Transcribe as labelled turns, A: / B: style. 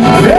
A: Yeah.